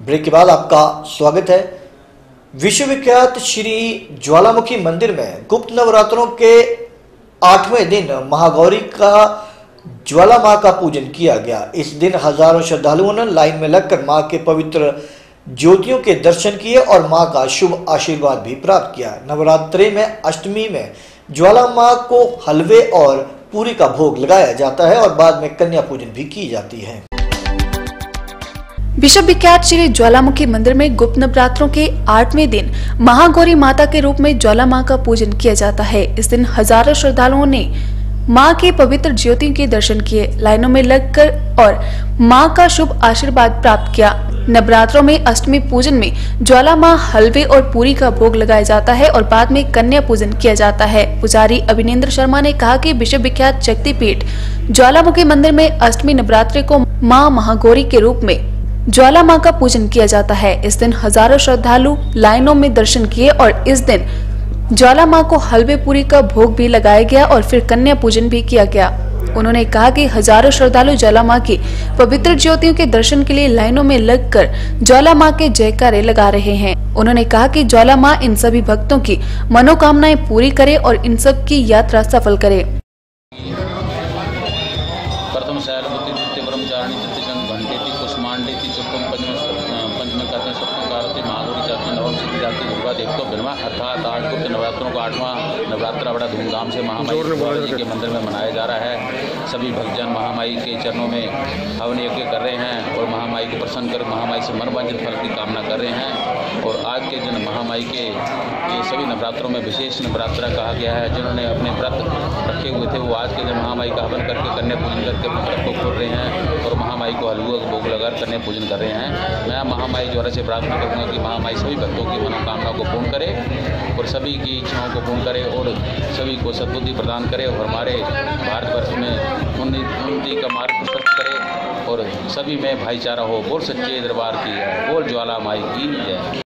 Break के बाद आपका स्वागत है। विश्वविख्यात श्री ज्वालामुखी मंदिर में गुप्त नवरात्रों के आठवें दिन महागौरी का ज्वाला माँ का पूजन किया गया। इस दिन हज़ारों श्रद्धालुओं ने लाइन में लगकर माँ के पवित्र ज्योतियों के दर्शन किए और माँ का शुभ आशीर्वाद भी प्राप्त किया। नवरात्रि में अष्टमी में ज्वाला माँ को हलवे और पूरी का भोग लगाया जाता है और बाद में कन्या पूजन भी की जाती है। विश्व विख्यात श्री ज्वालामुखी मंदिर में गुप्त नवरात्रों के आठवें दिन महागौरी माता के रूप में ज्वाला माँ का पूजन किया जाता है। इस दिन हज़ारों श्रद्धालुओं ने माँ के पवित्र ज्योति के दर्शन किए, लाइनों में लगकर और माँ का शुभ आशीर्वाद प्राप्त किया। नवरात्रों में अष्टमी पूजन में ज्वाला माँ हलवे और पूरी का भोग लगाया जाता है और बाद में कन्या पूजन किया जाता है। पुजारी अभिनेन्द्र शर्मा ने कहा कि विश्व विख्यात शक्तिपीठ ज्वालामुखी मंदिर में अष्टमी नवरात्रि को माँ महागौरी के रूप में ज्वाला माँ का पूजन किया जाता है। इस दिन हज़ारों श्रद्धालु लाइनों में दर्शन किए और इस दिन ज्वाला माँ को हलवे पूरी का भोग भी लगाया गया और फिर कन्या पूजन भी किया गया। उन्होंने कहा कि हज़ारों श्रद्धालु ज्वाला माँ की पवित्र ज्योतियों के दर्शन के लिए लाइनों में लगकर ज्वाला माँ के जयकारे लगा रहे हैं। उन्होंने कहा कि ज्वाला माँ इन सभी भक्तों की मनोकामनाएँ पूरी करे और इन सब की यात्रा सफल करे। शैलवती द्वितीय ब्रह्मचारिणी तृतीय चंद घंटेति कुष्मांडेति चतुर्थ पंचम पंचम कहते हैं सप्तम कारती महागौरी चाची नवम सिद्धि जाती दुर्गा देवतो बिरमा अर्थात आठ गुप्त नवरात्रों का आठवां नवरात्रा बड़ा धूमधाम से महामाई के मंदिर में मनाया जा रहा है। सभी भक्तजन महामाई के चरणों में हवन यज्ञ कर रहे हैं और महामाई को प्रसन्न कर महामाई से मनवांचित फल की कामना कर रहे हैं। और आज के दिन महामाई के ये सभी नवरात्रों में विशेष नवरात्रा कहा गया है जिन्होंने अपने व्रत रखे हुए थे वो आज के दिन महामाई का हवन करके कन्या पूजन करके को खोल रहे हैं और महामाई को हलुआ भोग लगाकर कन्या पूजन कर रहे हैं। मैं महामाई द्वारा से प्रार्थना करूँगा कि महामाई सभी भक्तों की मनोकामना को पूर्ण करे और सभी की इच्छाओं को पूर्ण करे और सभी को सद्बुद्धि प्रदान करे और हमारे भारतवर्ष में उन्नति का मार्ग प्रशस्त करे और सभी में भाईचारा हो। बोल सच्चे दरबार की बोल ज्वाला माई की जय।